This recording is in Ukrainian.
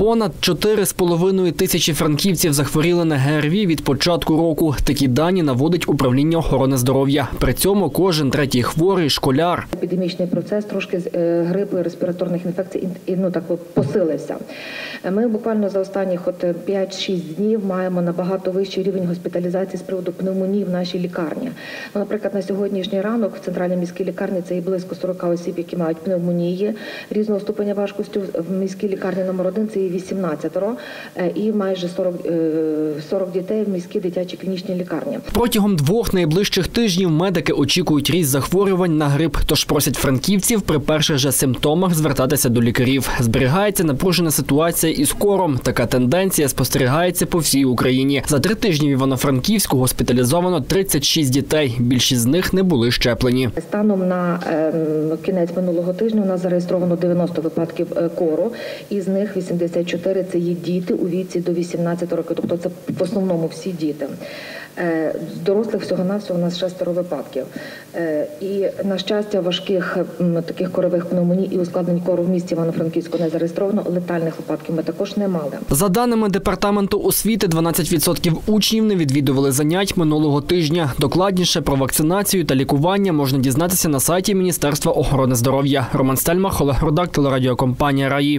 Понад 4,5 тисячі франківців захворіли на ГРВІ від початку року. Такі дані наводить управління охорони здоров'я. При цьому кожен третій хворий школяр. Епідемічний процес трошки з е, грипу і респіраторних інфекцій ну так посилився. Ми буквально за останніх от е, 5-6 днів маємо набагато вищий рівень госпіталізації з приводу пневмонії в нашій лікарні. Ну, наприклад, на сьогоднішній ранок в центральній міській лікарні це і близько 40 осіб, які мають пневмонії різного ступеня важкості. В міській лікарні номер 1 це і 18 е, і майже 40, е, 40 дітей в міській дитячій клінічній лікарні. Протягом двох найближчих тижнів медики очікують ріст захворювань на грип, тож просять франківців при перших же симптомах звертатися до лікарів. Зберігається напружена ситуація із кором. Така тенденція спостерігається по всій Україні. За три тижні в Івано-Франківську госпіталізовано 36 дітей. Більшість з них не були щеплені. Станом на ем, кінець минулого тижня у нас зареєстровано 90 випадків е, кору, із них 84 – це є діти у віці до 18 років, тобто це в основному всі діти. Е, З дорослих всього-навсього у нас шестеро випадків. Е, І, на щастя, важких таких корових пневмоній і ускладнень кору в місті Івано-Франківську не зареєстровано. Летальних випадків ми також не мали. За даними департаменту освіти, 12% учнів не відвідували занять минулого тижня. Докладніше про вакцинацію та лікування можна дізнатися на сайті Міністерства охорони здоров'я. Роман Стельмах, Олег Рудак, телерадіокомпанія Раї.